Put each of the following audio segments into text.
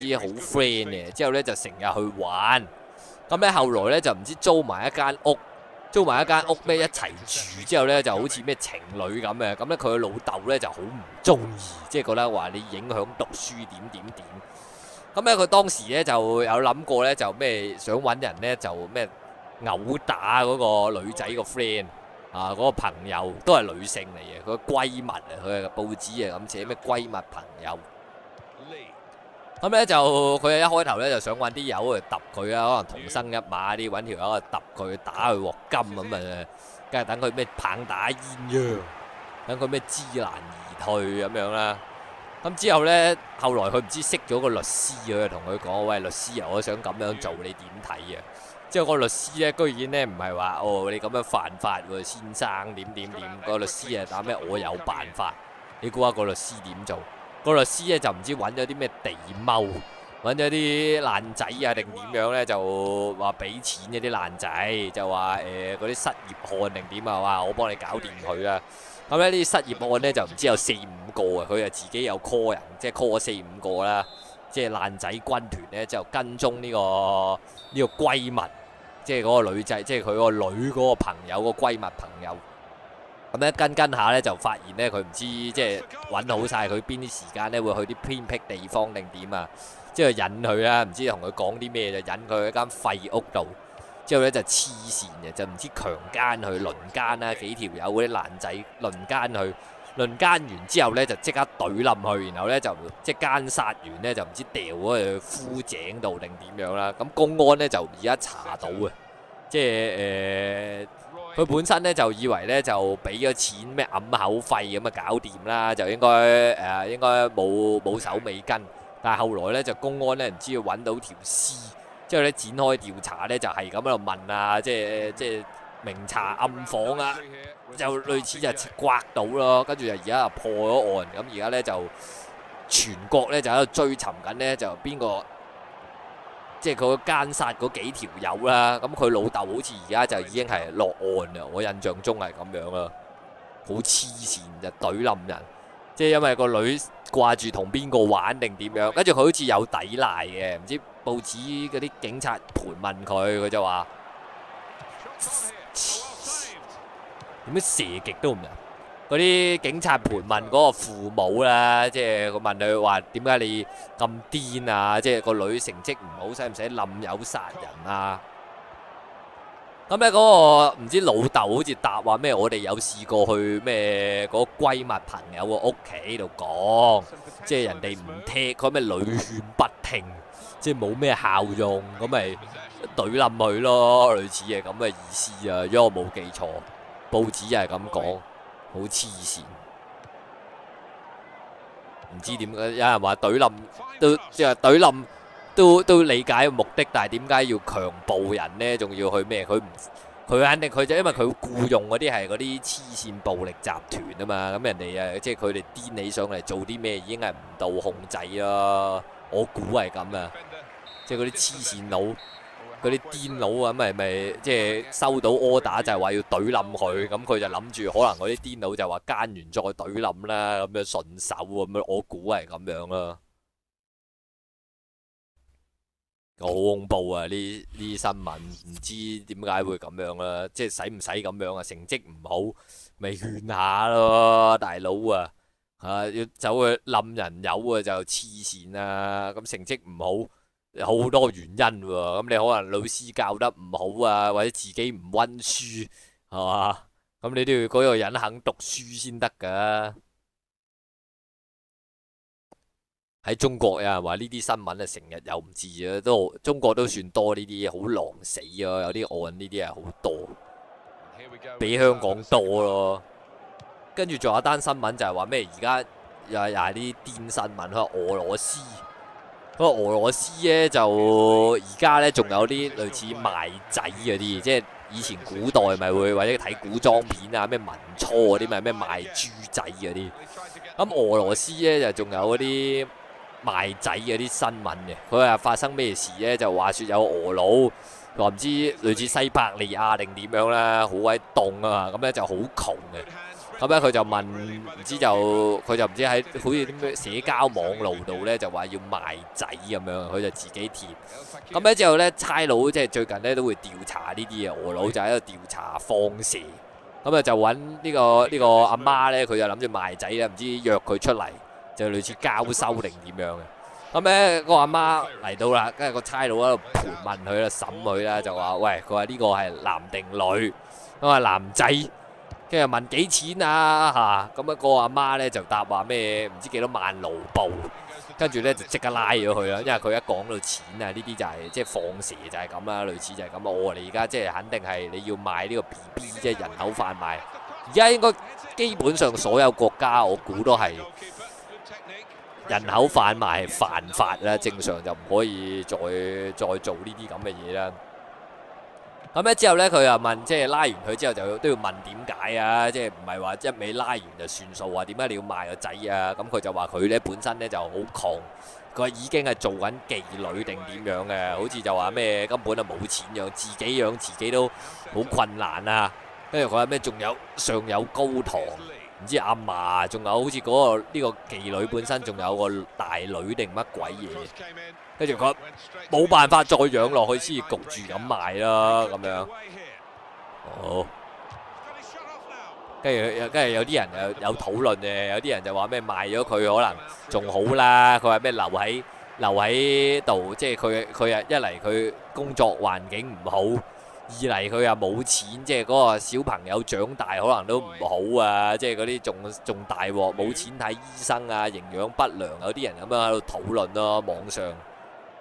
啲好 friend 嘅，之後咧就成日去玩。咁咧後來咧就唔知租埋一間屋，租埋一間屋咩一齊住之後咧就好似咩情侶咁嘅。咁咧佢老豆咧就好唔中意，即係覺得話你影響讀書點點點。咁咧佢當時咧就有諗過咧就咩想揾人咧就咩殴打嗰個女仔個 friend。啊！嗰、那個朋友都係女性嚟嘅，佢個閨蜜啊，佢嘅報紙啊咁寫咩閨蜜朋友。咁咧就佢一開頭咧就想揾啲友去揼佢啊，可能同生一馬啲揾條友去揼佢打佢鑊金咁啊，梗係等佢咩棒打鴛鴦，等佢咩知難而退咁樣啦。咁之後咧，後來佢唔知識咗個律師啊，同佢講：喂，律師啊，我想咁樣做，你點睇啊？之後個律師咧，居然咧唔係話哦，你咁樣犯法喎，先生點點點。個律師啊，打咩？我有辦法。你估下個律師點做？個律師咧就唔知揾咗啲咩地踎，揾咗啲爛仔啊，定點樣咧？就話俾錢嗰啲爛仔，就話誒嗰啲失業案定點啊？話我幫你搞掂佢啊！咁咧呢啲失業案咧就唔知有四五個啊，佢啊自己有 call 人，即係 call 咗四五個啦。即係爛仔軍團咧，就跟蹤呢個呢個閨蜜，即係嗰個女仔，即係佢個女嗰個朋友個閨蜜朋友。咁咧跟跟下咧，就發現咧佢唔知即係揾好晒佢邊啲時間咧會去啲偏僻地方定點啊，即係引佢啦，唔知同佢講啲咩就引佢去間廢屋度，之後咧就黐線嘅，就唔知強姦佢輪姦啦，幾條友嗰啲爛仔輪姦佢。輪奸完之後咧，就即刻懟冧佢，然後咧就即係奸殺完咧，就唔知掉咗去枯井度定點樣啦。咁公安咧就而家查到嘅，即係誒，佢、本身咧就以為咧就俾咗錢咩揞口費咁啊搞掂啦，就應該誒、呃、應該冇冇手尾跟。但係後來咧就公安咧唔知要揾到條屍，之後咧展開調查咧就係咁喺度問啊，即係即係。明查暗訪啊，就類似就刮到咯，跟住就而家就破咗案，咁而家咧就全國咧就喺度追尋緊咧，就邊個即係佢奸殺嗰幾條友啦，咁佢老豆好似而家就已經係落案啦，我印象中係咁樣啦，好黐線就懟冧人，即係因為個女掛住同邊個玩定點樣，跟住佢好似有抵賴嘅，唔知報紙嗰啲警察盤問佢，佢就話。點解射極都唔入？嗰啲警察盤問嗰個父母啦，即係問佢話點解你咁癲啊？即係個女成績唔好，使唔使冧友殺人啊？咁咧嗰個唔知老豆好似答話咩？我哋有試過去咩嗰個閨蜜朋友個屋企度講，即係人哋唔聽，佢咩屢勸不聽，即係冇咩效用，咁咪懟冧佢咯，類似嘅咁嘅意思啊！如果我冇記錯。報紙又係咁講，好黐線，唔知點解有人話懟冧都即係懟冧都都理解目的，但係點解要強暴人呢？仲要去咩？佢唔佢肯定佢就因為佢僱用嗰啲係嗰啲黐線暴力集團啊嘛，咁人哋啊即係佢哋癲起上嚟做啲咩已經係唔到控制咯，我估係咁啊，即係嗰啲黐線佬。嗰啲癲佬啊，咪咪即係收到 order 就係話要懟冧佢，咁佢就諗住可能嗰啲癲佬就話奸完再懟冧啦，咁樣順手咁樣，我估係咁樣啦。好恐怖啊！呢呢新聞唔知點解會咁樣啦，即係使唔使咁樣啊？成績唔好咪勸下咯，大佬啊嚇要走去冧人友啊就黐線啦，咁成績唔好。有好多原因喎，咁你可能老師教得唔好啊，或者自己唔温書，係嘛？咁你都要嗰個人肯讀書先得噶。喺中國有人話呢啲新聞啊，成日有唔知啊，都中國都算多呢啲好狼死啊，有啲案呢啲係好多，比香港多咯。跟住仲有一單新聞就係話咩？而家又係又係啲癲新聞，佢話俄羅斯。個俄羅斯咧就而家咧仲有啲類似賣仔嗰啲，即係以前古代咪會或者睇古裝片啊，咩文初嗰啲咪咩賣豬仔嗰啲。咁俄羅斯咧就仲有嗰啲賣仔嗰啲新聞嘅。佢話發生咩事咧？就話説有俄佬話唔知類似西伯利亞定點樣啦，好鬼凍啊。咁咧就好窮嘅。咁咧佢就問，唔知就佢就唔知喺好似啲咩社交網路度咧，就話要賣仔咁樣，佢就自己貼。咁咧之後咧，差佬即係最近咧都會調查呢啲嘢，我佬就喺度調查放蛇。咁啊就揾呢個呢個阿媽咧，佢就諗住賣仔啦，唔知約佢出嚟，就類似交收定點樣嘅。咁咧個阿媽嚟到啦，跟住個差佬喺度盤問佢啦，審佢啦，就話：喂，佢話呢個係男定女？咁啊男仔。跟住問幾錢啊嚇，咁啊個阿媽咧就答話咩唔知幾多萬盧布，跟住咧就即刻拉咗佢啦，因為佢一講到錢啊，呢啲就係即係放蛇就係咁啦，類似就係咁啊！我哋而家即係肯定係你要買呢個 B B 即係人口販賣，而家應該基本上所有國家我估都係人口販賣犯法啦，正常就唔可以再再做呢啲咁嘅嘢啦。咁咧之後咧，佢又問，即係拉完佢之後就都要問點解啊？即係唔係話一味拉完就算數啊？點解你要賣個仔啊？咁佢就話佢咧本身咧就好窮，佢已經係做緊妓女定點樣嘅，好似就話咩根本就冇錢養，自己養自己都好困難啊！跟住佢話咩仲有上有高堂。唔知阿嫲，仲有好似嗰個呢個妓女本身仲有個大女定乜鬼嘢，跟住佢冇辦法再養落去，先焗住咁賣啦咁樣。好，跟住跟住有啲人有有討論嘅，有啲人就話咩賣咗佢可能仲好啦。佢話咩留喺留喺度，即係佢佢啊一嚟佢工作環境唔好。二嚟佢又冇錢，即係嗰個小朋友長大可能都唔好啊！即係嗰啲仲仲大鑊，冇錢睇醫生啊，營養不良，有啲人咁樣喺度討論咯，網上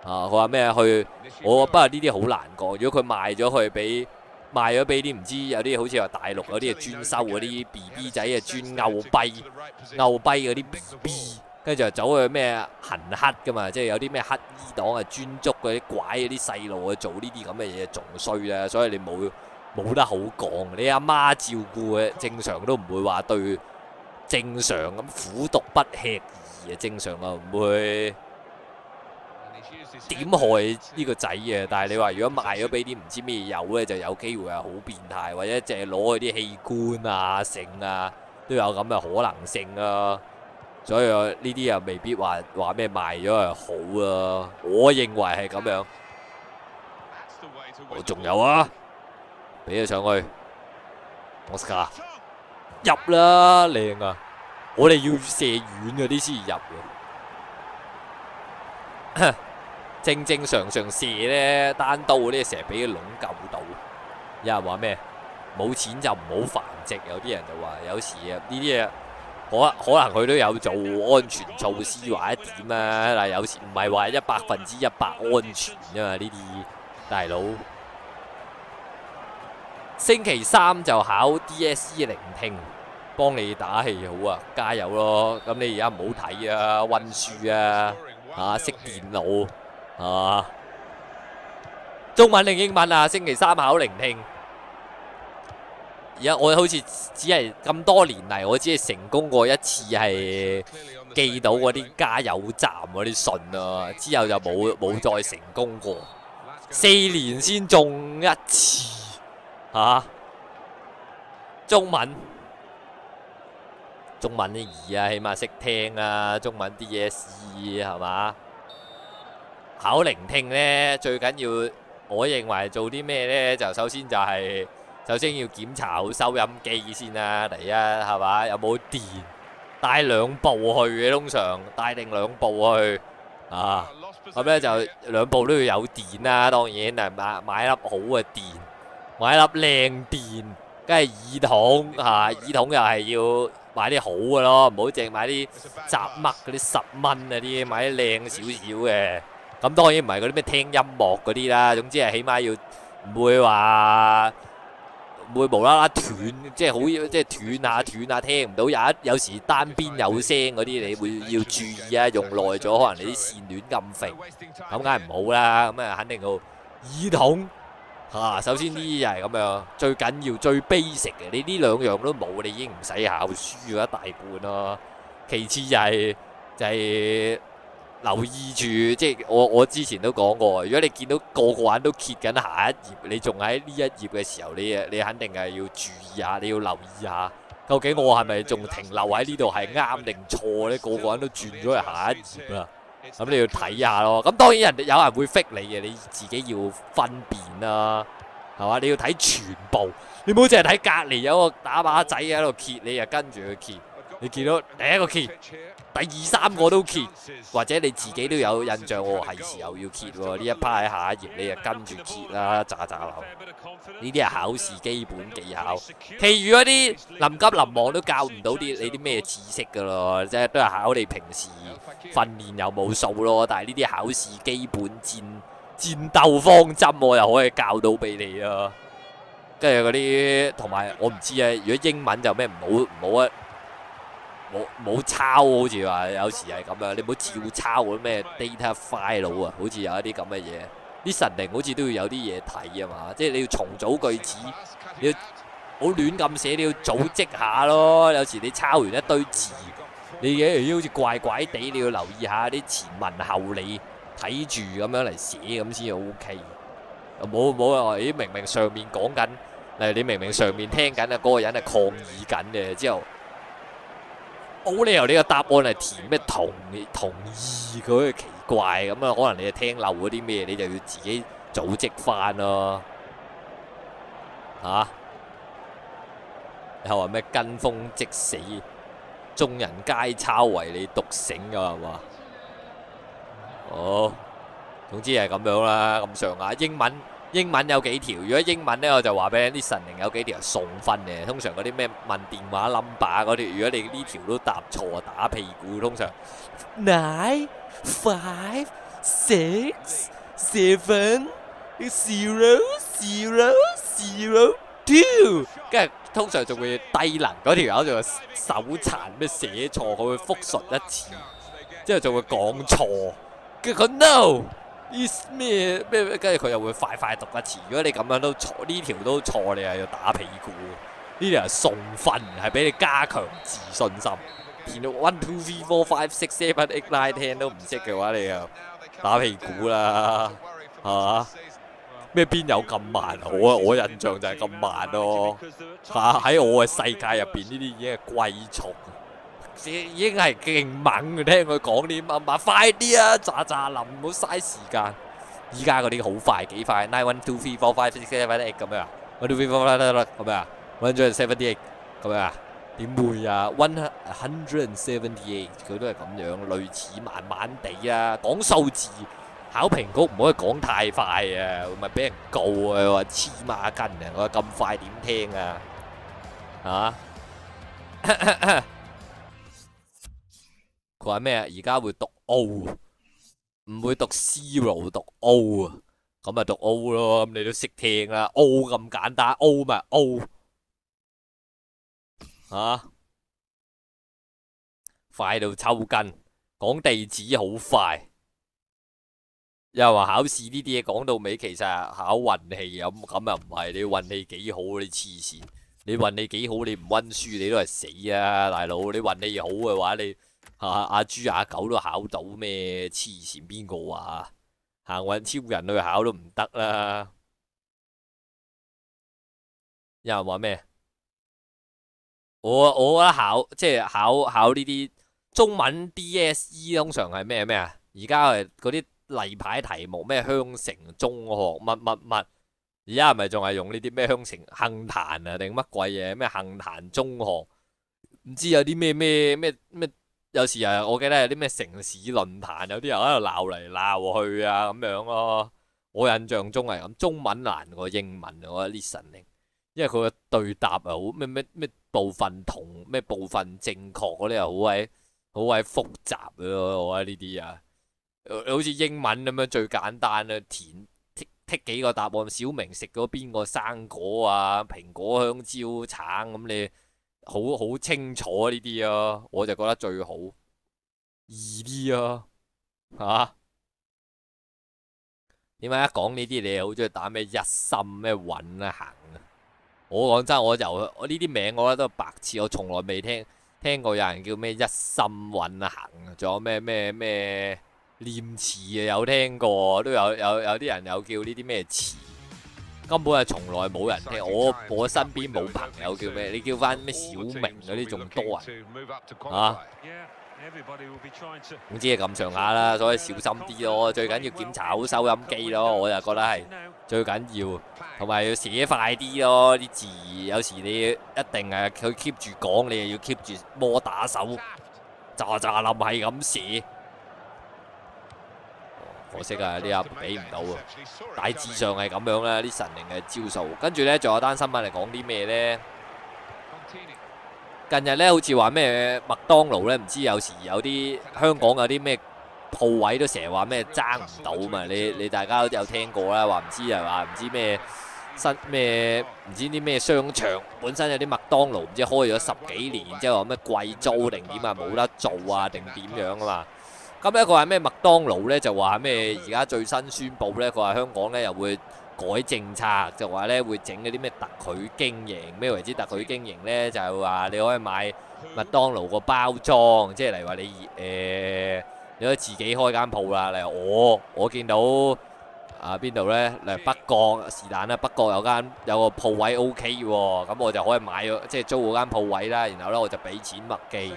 啊，佢話咩去？我不過呢啲好難講。如果佢賣咗去俾賣咗俾啲唔知有啲好似話大陸嗰啲專收嗰啲 B B 仔啊，專牛跛牛跛嗰啲 B B。跟住就走去咩行乞噶嘛，即係有啲咩乞衣黨啊，專捉嗰啲拐嗰啲細路去做呢啲咁嘅嘢，仲衰啦。所以你冇冇得好講。你阿媽照顧嘅正常都唔會話對正常咁苦毒不吃兒啊，正常啊唔會點害呢個仔嘅。但係你話如果賣咗俾啲唔知咩友咧，就有機會係好變態，或者淨係攞佢啲器官啊、性啊，都有咁嘅可能性啊。所以呢啲又未必話話咩賣咗係好啊，我認為係咁樣。我仲有啊，俾佢上去，奧斯卡入啦，靚啊！我哋要射遠嗰啲先入嘅，正正常常射咧，單刀嗰啲成日俾個籠救到。有人話咩？冇錢就唔好繁殖，有啲人就話有時啊呢啲嘢。可可能佢都有做安全措施或者點啊，但有時唔係話一百分之一百安全啊嘛，呢啲大佬。星期三就考 DSE 聆聽，幫你打氣好啊，加油咯！咁你而家唔好睇啊，溫書啊，嚇識電腦啊，中文定英文啊？星期三考聆聽。而家我好似只係咁多年嚟，我只係成功過一次係寄到嗰啲加油站嗰啲信啊，之後就冇冇再成功過。四年先中一次吓、中文中文啲易啊，起碼識聽啊，中文 DSE 係嘛？考聆聽呢，最緊要，我認為做啲咩呢？就首先就係、首先要檢查好收音機先啦，第一係嘛？有冇電？帶兩部去嘅，通常帶定兩部去啊。咁咧就兩部都要有電啦，當然係買買粒好嘅電，買粒靚電，跟住耳筒嚇，耳筒又係要買啲好嘅咯，唔好淨買啲雜乜嗰啲十蚊嗰啲，買啲靚少少嘅。咁當然唔係嗰啲咩聽音樂嗰啲啦，總之係起碼要唔會話。唔會無啦啦斷，即係好即係斷下斷下聽唔到，有一有時單邊有聲嗰啲，你會要注意啊！用耐咗可能你啲線亂咁肥，咁梗係唔好啦。咁啊，肯定要耳筒嚇。首先呢啲就係咁樣，最緊要最 basic 嘅。你呢兩樣都冇，你已經唔使考書咗一大半咯。其次就係就係。留意住，即係我我之前都講過，如果你見到個個人都揭緊下一頁，你仲喺呢一頁嘅時候，你你肯定係要注意下，你要留意下究竟我係咪仲停留喺呢度係啱定錯呢？個個人都轉咗去下一頁啦。咁你要睇下咯。咁當然人哋有人會 f 你嘅，你自己要分辨啦，係嘛？你要睇全部，你唔好淨係睇隔離有個打靶仔喺度揭，你又跟住佢揭。你見到第一個揭，第二三個都揭，或者你自己都有印象喎，係時候要揭喎。呢一 part 喺下一頁，你就跟住揭啦，咋咋流。呢啲係考試基本技巧，其餘嗰啲臨急臨忙都教唔到啲你啲咩知識噶咯，即係都係考你平時訓練有冇數咯。但係呢啲考試基本戰戰鬥方針，我又可以教到俾你啊。跟住嗰啲同埋我唔知啊，如果英文就咩唔好唔好啊。冇冇抄，好似話有時係咁樣，你唔好照抄嗰咩 data file 啊，好似有一啲咁嘅嘢。啲神靈好似都要有啲嘢睇啊嘛，即係你要重組句子，你要好亂咁寫，你要組織下咯。有時你抄完一堆字，你嘅好似怪怪地，你要留意下啲前文後理，睇住咁樣嚟寫咁先 OK。冇冇啊！咦，明明上面講緊，你明明上面聽緊啊，嗰個人係抗議緊嘅之後。冇理由你個答案係填咩同同意佢奇怪咁啊？可能你係聽漏嗰啲咩，你就要自己組織翻咯。嚇！又話咩跟風即死，眾人皆抄為你獨醒㗎係嘛？哦，總之係咁樣啦，咁上下英文。英文有幾條？如果英文咧，我就話俾你啲神靈有幾條係送分嘅。通常嗰啲咩問電話 number 嗰啲，如果你呢條都答錯，打屁股。通常 nine five six seven zero zero zero two，跟住通常仲會低能嗰條友仲手殘咩寫錯，佢會複述一次，之後就會講錯，跟住佢 no。咩咩跟住佢又會快快讀一次。如果你咁樣都錯，呢條都錯，你係要打屁股。呢條係送分，係俾你加強自信心。填到 one two three four five six seven eight nine ten 都唔識嘅話，你又打屁股啦，係嘛？咩邊有咁慢？我我印象就係咁慢咯。嚇喺我嘅世界入邊，呢啲已經係貴重。已經係勁猛嘅，聽佢講啲乜乜，快啲啊！咋咋林，唔好嘥時間。依家嗰啲好快，幾快？Nine one two three four five six seven eight 咁樣啊？One two three four five 咁樣啊？One hundred seventy eight 咁樣啊？點會啊？One hundred seventy eight 佢都係咁樣，類似慢慢地啊。講數字，考評局唔可以講太快啊，咪俾人告啊！話黐孖筋啊！我話咁快點聽啊？啊？佢話咩啊？而家會讀 O，唔會讀 zero，讀 O 啊！咁咪讀 O 咯，咁你都識聽啦。O 咁簡單，O 咪 O，吓快到抽筋。講地址好快，又話考試呢啲嘢講到尾，其實係考運氣咁，咁又唔係。你運氣幾好，你黐線。你運氣幾好，你唔溫書，你都係死啊，大佬。你運氣好嘅話，你。阿阿豬阿狗都考到咩？黐線邊個啊行運超人去考都唔得啦！有人話咩？我我覺得考即係考考呢啲中文 DSE 通常係咩咩啊？而家係嗰啲例牌題目咩香城中學乜乜乜？而家係咪仲係用呢啲咩香城杏坛啊定乜鬼嘢？咩杏坛中學？唔知有啲咩咩咩咩？有時啊，我記得有啲咩城市論壇，有啲人喺度鬧嚟鬧去啊，咁樣咯。我印象中係咁，中文難過英文，我覺得 listening，因為佢嘅對答啊，好咩咩咩部分同咩部分正確嗰啲又好鬼好鬼複雜咯。我覺得呢啲啊，好似英文咁樣最簡單啊，填剔剔幾個答案，小明食咗邊個生果啊？蘋果、香蕉、橙咁你。好好清楚呢啲啊，我就覺得最好易啲啊，吓？點解一講呢啲你好中意打咩一心咩穩啊行啊？我講真，我由我呢啲名我覺得都白痴，我從來未聽聽過有人叫咩一心穩啊行啊，仲有咩咩咩念詞啊有聽過，都有有有啲人有叫呢啲咩詞。根本係從來冇人聽。我我身邊冇朋友叫咩？你叫翻咩小明嗰啲仲多人啊？總之係咁上下啦，所以小心啲咯。最緊要檢查好收音機咯，我就覺得係最緊要，同埋要寫快啲咯。啲字有時你一定係佢 keep 住講，你又要 keep 住摩打手，咋咋冧係咁寫。可惜啊，呢下俾唔到啊。大致上係咁樣啦，啲神靈嘅招數。跟住呢，仲有單新聞嚟講啲咩呢？近日呢，好似話咩麥當勞呢，唔知有時有啲香港有啲咩鋪位都成日話咩爭唔到嘛？你你大家都有聽過啦，話唔知係話唔知咩新咩唔知啲咩商場本身有啲麥當勞唔知開咗十幾年，之後咩貴租定點啊冇得做啊定點樣啊嘛？咁咧佢話咩麥當勞咧就話咩而家最新宣布咧，佢話香港咧又會。改政策就話咧會整嗰啲咩特許經營，咩為之特許經營呢？就係話你可以買麥當勞個包裝，即係例如話你誒、你可以自己開間鋪啦。例如我，我見到啊邊度呢？嚟北角是但啦，北角有間有個鋪位 OK 喎，咁我就可以買咗即係租嗰間鋪位啦。然後呢，我就俾錢麥記，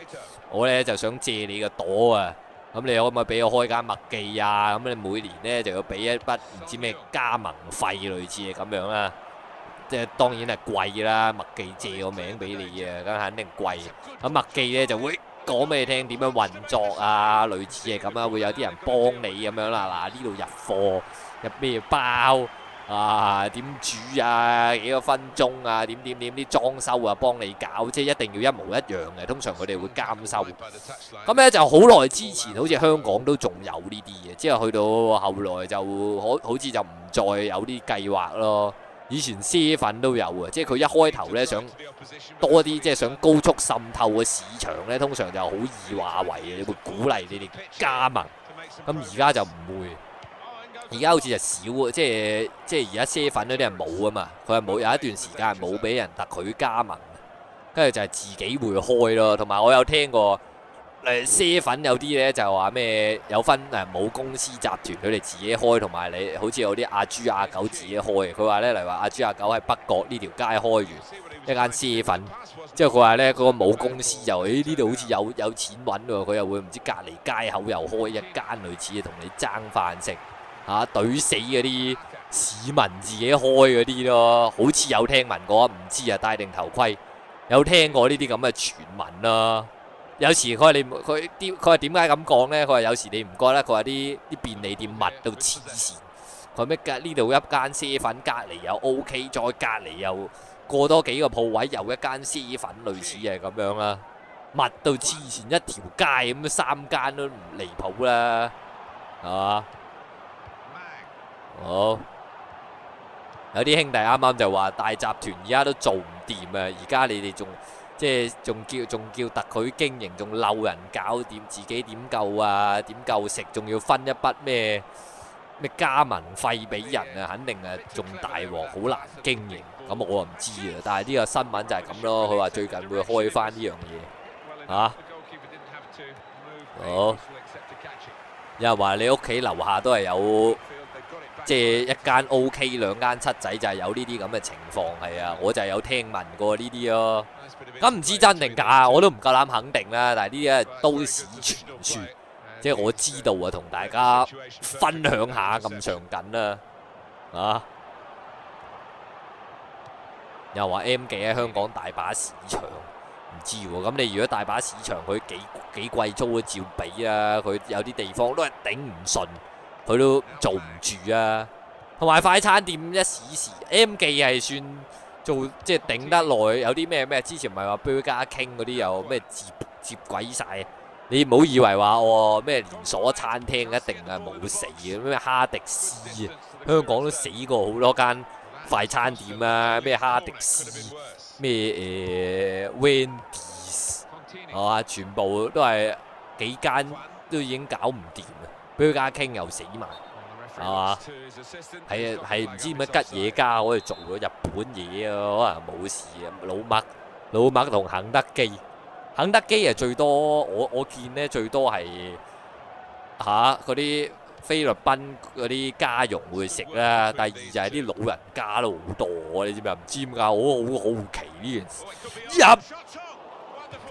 我呢就想借你個朵啊！咁你可唔可以俾我開間麥記啊？咁你每年呢就要俾一筆唔知咩加盟費類似嘅咁樣啦。即係當然係貴啦，麥記借個名俾你啊，咁肯定貴。咁麥記呢就會講俾你聽點樣運作啊，類似係咁啊，會有啲人幫你咁樣啦。嗱，呢度入貨入咩包？啊，點煮啊？幾個分鐘啊？點點點啲裝修啊，幫你搞，即係一定要一模一樣嘅。通常佢哋會監修。咁咧就好耐之前，好似香港都仲有呢啲嘢，之後去到後來就好好似就唔再有啲計劃咯。以前賒粉都有啊，即係佢一開頭咧想多啲，即係想高速滲透個市場咧，通常就好易話為嘅，會鼓勵你哋加盟。咁而家就唔會。而家好似就少啊，即係即係而家啡粉嗰啲人冇啊嘛，佢係冇有一段時間係冇俾人特許加盟，跟住就係自己會開咯。同埋我有聽過誒賒粉有啲咧就話咩有分誒冇公司集團佢哋自己開，同埋你好似有啲阿豬阿狗自己開。佢話咧，例如話阿豬阿狗喺北角呢條街開完一間啡粉，之後佢話咧嗰個冇公司就誒呢度好似有有錢揾喎，佢又會唔知隔離街口又開一間類似嘅同你爭飯食。嚇懟、死嗰啲市民自己開嗰啲咯，好似有聽聞過，唔知啊，戴定頭盔有聽過呢啲咁嘅傳聞啦。有時佢話你佢啲佢話點解咁講呢？佢話有時你唔覺得佢話啲啲便利店密到黐線。佢咩隔呢度一間賒粉，隔離又 OK，再隔離又過多幾個鋪位又一間賒粉，類似係咁樣啦。密到黐線，一條街咁三間都唔離譜啦，係嘛？好，有啲兄弟啱啱就話大集團而家都做唔掂啊！而家你哋仲即係仲叫仲叫特許經營，仲漏人搞掂，自己點夠啊？點夠食？仲要分一筆咩咩加盟費俾人啊？肯定啊，仲大鑊，好難經營。咁我唔知啊，但係呢個新聞就係咁咯。佢話最近會開翻呢樣嘢，吓、啊、好。有人話你屋企樓下都係有。即係一間 OK，兩間七仔就係有呢啲咁嘅情況，係啊，我就係有聽聞過呢啲咯。咁唔知真定假，我都唔夠膽肯定啦。但係呢啲係都市傳說，即係我知道啊，同大家分享下咁上緊啦。啊！又話 M 記喺香港大把市場，唔知喎。咁你如果大把市場，佢幾幾貴租都照俾啊。佢有啲地方都係頂唔順。佢都做唔住啊！同埋快餐店一時時，M 記係算做即係頂得耐。有啲咩咩？之前唔係話 Burger King 嗰啲又咩接接鬼晒。你唔好以為話哦咩連鎖餐廳一定係冇死嘅咩哈迪斯啊！香港都死過好多間快餐店啊！咩哈迪斯咩誒 Wendy's 係嘛？全部都係幾間都已經搞唔掂啊！俾家傾又死埋，係嘛？係啊，係唔知乜吉野家可以做咗日本嘢啊？可能冇事啊。老麥、老麥同肯德基，肯德基啊最多，我我見咧最多係嚇嗰啲菲律賓嗰啲家傭會食啦，第二就係啲老人家都好多，你知唔知啊？唔知點解，我好好奇呢件事。入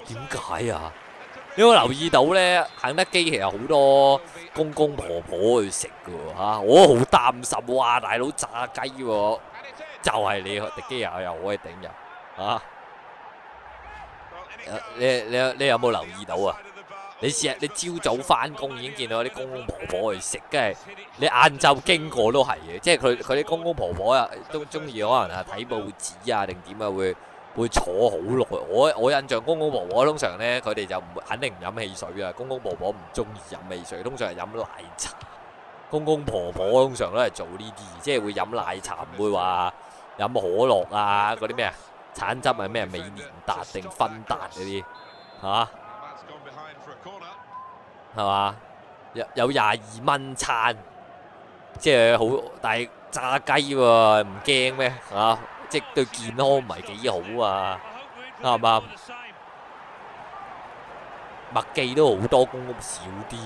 點解啊？你有冇留意到咧？肯德基其實好多公公婆婆去食嘅喎嚇，我都好擔心。哇！大佬炸雞喎，就係你迪基亞又可以頂入啊！你你你有冇留意到啊？你試下，你朝早翻工已經見到啲公公婆婆去食，跟住你晏晝經過都係嘅，即係佢佢啲公公婆婆啊都中意可能係睇報紙啊定點啊會會坐好耐。我我印象公公婆婆通常呢，佢哋就唔肯定唔飲汽水啊。公公婆婆唔中意飲汽水，通常係飲奶茶。公公婆婆通常都係做呢啲，即係會飲奶茶，唔會話飲可樂啊嗰啲咩啊橙汁係咩美年達定芬達嗰啲嚇。係嘛？有有廿二蚊餐，即係好，但係炸雞喎，唔驚咩？啊，即对健康唔係幾好啊，啱唔啱？麥記都好多，公公少啲。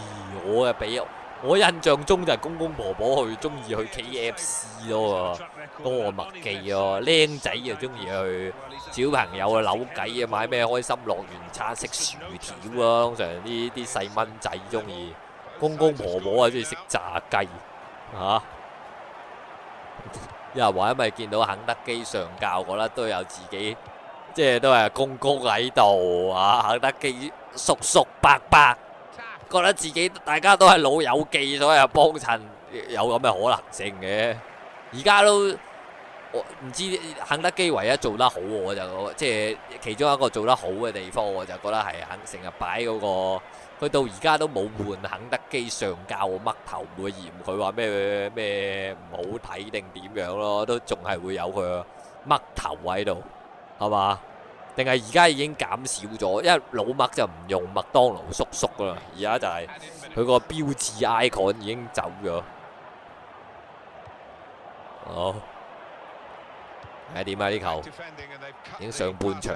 我啊比我印象中就係公公婆婆去中意去 K F C 咯，多過麥記啊。僆仔又中意去，小朋友啊扭計啊買咩開心樂園餐食薯條啊，通常呢啲細蚊仔中意。公公婆婆啊中意食炸雞嚇。有人話因為見到肯德基上校覺得都有自己，即係都係公公喺度啊，肯德基叔叔伯伯。覺得自己大家都係老友記，所以又幫襯有咁嘅可能性嘅。而家都我唔知肯德基唯一做得好，我就即係其中一個做得好嘅地方，我就覺得係肯成日擺嗰個，佢到而家都冇換肯德基上教我嘜頭，唔會嫌佢話咩咩唔好睇定點樣咯，都仲係會有佢個嘜頭喺度，係嘛？定係而家已經減少咗，因為老麥就唔用麥當勞叔叔啦，而家就係佢個標誌 icon 已經走咗。好，係點啊？呢球已經上半場，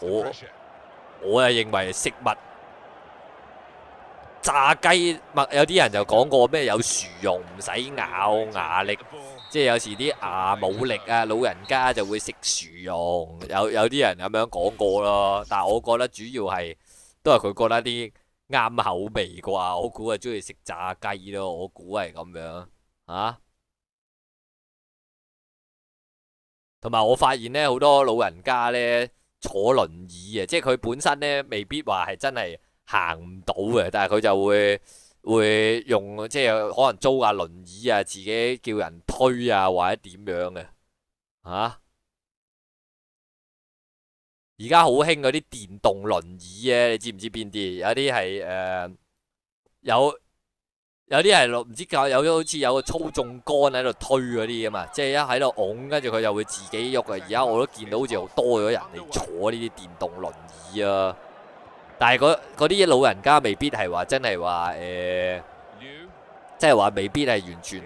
我我又認為食物炸雞麥有啲人就講過咩有薯蓉唔使咬牙力。即係有時啲牙冇力啊，老人家就會食薯蓉，有有啲人咁樣講過咯。但係我覺得主要係都係佢覺得啲啱口味啩，我估係中意食炸雞咯。我估係咁樣嚇。同埋我發現呢，好多老人家呢坐輪椅啊，即係佢本身呢未必話係真係行唔到嘅，但係佢就會。會用即係可能租架輪椅啊，自己叫人推啊，或者點樣嘅吓？而家好興嗰啲電動輪椅啊，你知唔知邊啲？有啲係誒有有啲係唔知教有好似有個操縱桿喺度推嗰啲啊嘛，即係一喺度拱，跟住佢就會自己喐啊。而家我都見到好似好多咗人嚟坐呢啲電動輪椅啊。但係嗰啲老人家未必係話真係話誒，即係話未必係完全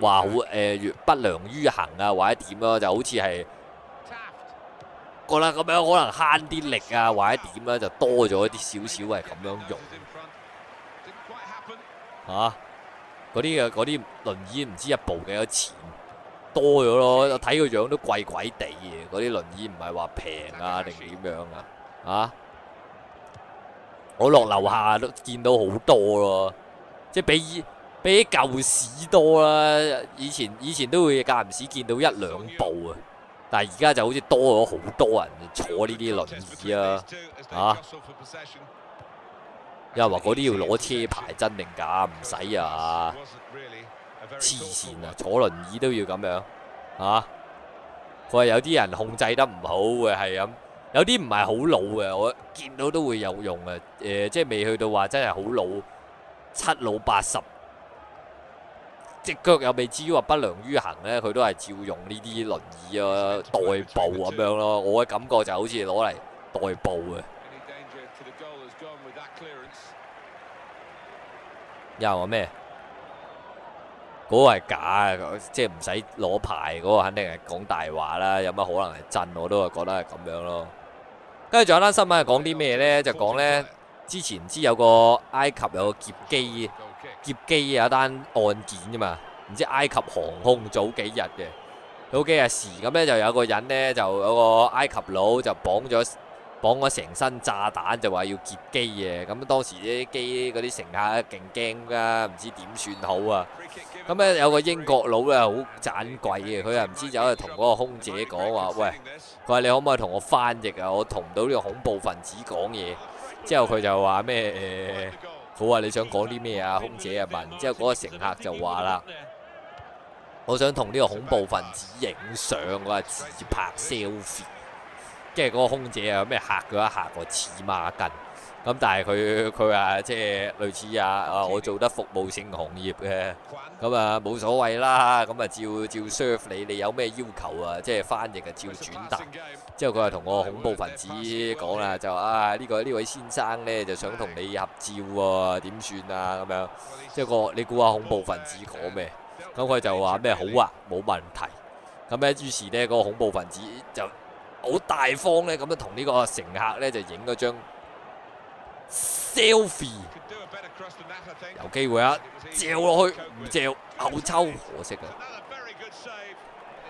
話好诶不良於行啊，或者點咯，就好似係覺得咁樣可能慳啲力啊，或者點啦，就多咗一啲少少係咁樣用吓。嗰啲嘅嗰啲輪椅唔知一部幾多錢，多咗咯，睇個樣都贵鬼地嘅。嗰啲輪椅唔係話平啊定點樣啊啊？我落樓下都見到好多咯，即係比比舊時多啦。以前以前都會間唔時見到一兩部啊，但係而家就好似多咗好多人坐呢啲輪椅啊，啊！又話嗰啲要攞車牌真定假？唔使啊，黐線啊！坐輪椅都要咁樣嚇？佢話有啲人控制得唔好嘅係咁。有啲唔係好老嘅，我見到都會有用嘅。誒、即係未去到話真係好老，七老八十，隻腳又未至於話不良於行呢，佢都係照用呢啲輪椅啊代步咁樣咯。我嘅感覺就好似攞嚟代步嘅。又話咩？嗰、個係假，即係唔使攞牌，嗰、個肯定係講大話啦。有乜可能係真？我都係覺得係咁樣咯。跟住仲有單新聞係講啲咩呢？就講呢，之前唔知有個埃及有個劫機劫機有一單案件啫嘛，唔知埃及航空早幾日嘅，早幾日時咁咧就有個人咧就有個埃及佬就綁咗。綁咗成身炸彈就話要劫機嘅，咁當時啲機嗰啲乘客勁驚㗎，唔知點算好啊！咁咧有個英國佬咧好盞鬼嘅，佢又唔知走去同嗰個空姐講話，喂，佢話你可唔可以同我翻譯啊？我同唔到呢個恐怖分子講嘢。之後佢就話咩誒，好啊，你想講啲咩啊？空姐啊問。之後嗰個乘客就話啦，我想同呢個恐怖分子影相，我話自拍 selfie。即係嗰個空姐啊，咩嚇佢一嚇個黐孖筋咁，但係佢佢話即係類似啊啊，我做得服務性行業嘅，咁啊冇所謂啦，咁啊照照 serve 你，你有咩要求啊？即係翻譯啊，照轉達。之後佢話同個恐怖分子講啦，就啊呢個呢位先生呢，就想同你合照喎，點算啊？咁樣即係個你估下恐怖分子講咩？咁佢就話咩好啊，冇問題。咁咧於是呢，嗰個恐怖分子就。好大方咧，咁樣同呢個乘客咧就影咗張 selfie，有機會啊，照落去唔照後抽，可惜啊。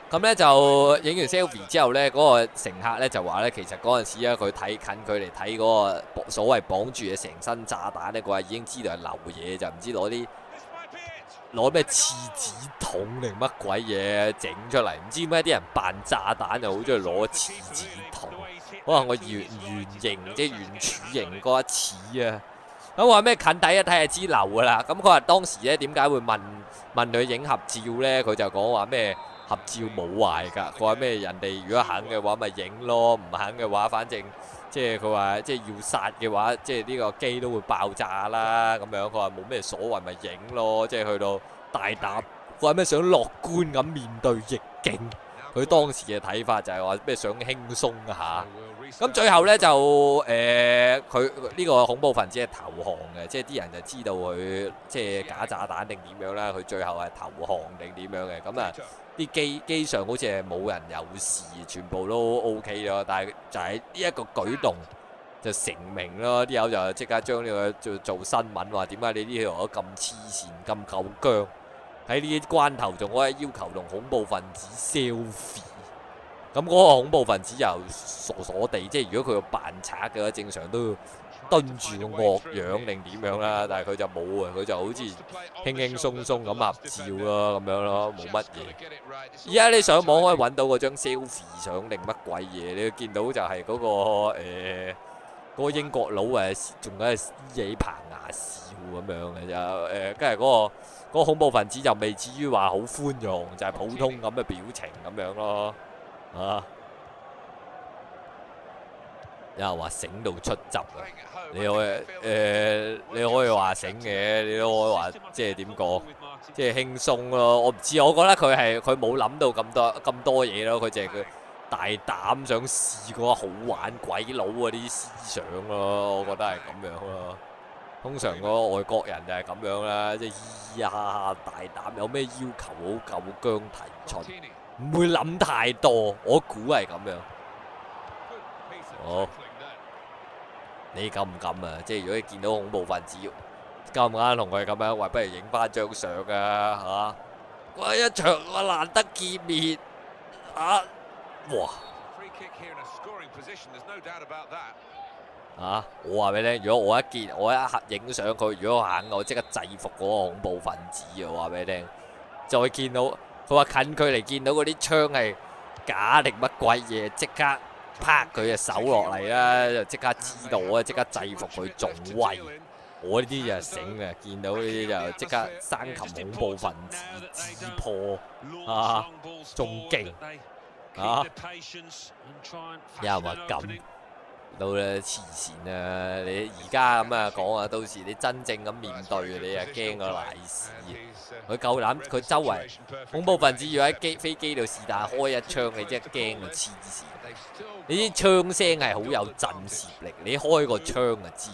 咁咧就影完 selfie 之後咧，嗰個乘客咧就話咧，其實嗰陣時啊，佢睇近距離睇嗰個所謂綁住嘅成身炸彈咧，佢話已經知道係流嘢，就唔知攞啲。攞咩廁紙筒定乜鬼嘢整出嚟？唔知點解啲人扮炸彈就好中意攞廁紙筒，可能我圓圓形即係圓柱形嗰一次啊！咁話咩近睇一睇係知流噶啦。咁佢話當時咧點解會問問佢影合照咧？佢就講話咩合照冇壞㗎。佢話咩人哋如果肯嘅話咪影咯，唔肯嘅話反正。即係佢話，即係要殺嘅話，即係呢個機都會爆炸啦咁樣。佢話冇咩所謂，咪影咯。即係去到大膽，佢話咩想樂觀咁面對逆境。佢當時嘅睇法就係話咩想輕鬆下。咁最後呢，就誒，佢、呃、呢個恐怖分子係投降嘅，即係啲人就知道佢即係假炸彈定點樣啦。佢最後係投降定點樣嘅咁啊？啲機機上好似係冇人有事，全部都 OK 咯。但係就係呢一個舉動就成名咯。啲友就即刻將呢個做做新聞，話點解你呢條友咁黐線、咁夠僵，喺呢啲關頭仲可以要求同恐怖分子 selfie。咁嗰個恐怖分子又傻傻地，即係如果佢要扮賊嘅話，正常都要蹲住個惡樣定點樣啦。但係佢就冇啊，佢就好似輕輕鬆鬆咁合照咯，咁樣咯，冇乜嘢。而家你上網可以揾到嗰張 selfie 相定乜鬼嘢，你見到就係嗰個誒嗰個英國佬誒，仲喺度咿起棚牙笑咁樣嘅就誒，跟住嗰個嗰個恐怖分子就未至於話好寬容，就係普通咁嘅表情咁樣咯。啊！有人話醒到出汁啊！你可以誒、呃，你可以話醒嘅，你都可以話即係點講，即係輕鬆咯。我唔知，我覺得佢係佢冇諗到咁多咁多嘢咯。佢淨係佢大膽想試過好玩鬼佬嗰啲思想咯。我覺得係咁樣咯。通常個外國人就係咁樣啦，即係咿呀大膽，有咩要求好夠姜提出。唔會諗太多，我估係咁樣。好，你敢唔敢啊？即係如果你見到恐怖分子，敢唔敢同佢咁樣？喂，不如影翻張相啊！吓，喂，一場我難得見面，啊，哇！啊，我話俾你聽，如果我一見我一合影相佢，如果我肯，我即刻制服嗰個恐怖分子啊！我話俾你聽，再見到。佢話近距離見到嗰啲槍係假定乜鬼嘢，即刻拍佢隻手落嚟啦，就即刻知道啊，即刻制服佢仲威。我呢啲就醒嘅，見到呢啲就即刻生擒恐怖分子，自破啊，仲勁啊！有人話咁。到咧慈善啊！你而家咁啊講啊，到時你真正咁面對，你啊驚個賴屎！佢夠膽，佢周圍恐怖分子要喺機飛機度是但開一槍，你真係驚到黐線！你啲槍聲係好有震視力，你開個槍就知。